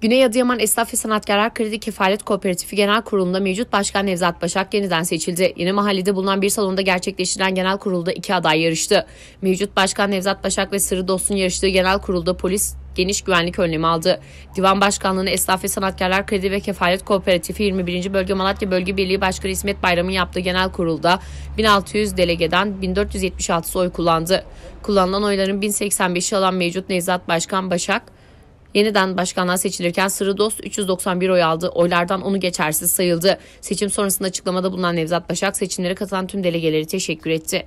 Güney Adıyaman Esnaf ve Sanatkarlar Kredi Kefalet Kooperatifi Genel Kurulu'nda mevcut başkan Nevzat Başak yeniden seçildi. Yeni mahallede bulunan bir salonda gerçekleştirilen genel kurulda iki aday yarıştı. Mevcut başkan Nevzat Başak ve Sırrı Dost'un yarıştığı genel kurulda polis geniş güvenlik önlemi aldı. Divan Başkanlığı'nı Esnaf ve Sanatkarlar Kredi ve Kefalet Kooperatifi 21. Bölge Malatya Bölge Birliği Başkanı İsmet Bayram'ın yaptığı genel kurulda 1600 delegeden 1476'sı oy kullandı. Kullanılan oyların 1085'i alan mevcut Nevzat Başkan Başak, Yeniden başkanlığa seçilirken Sırrı Dost 391 oy aldı. Oylardan onu geçersiz sayıldı. Seçim sonrasında açıklamada bulunan Nevzat Başak seçimlere katılan tüm delegeleri teşekkür etti.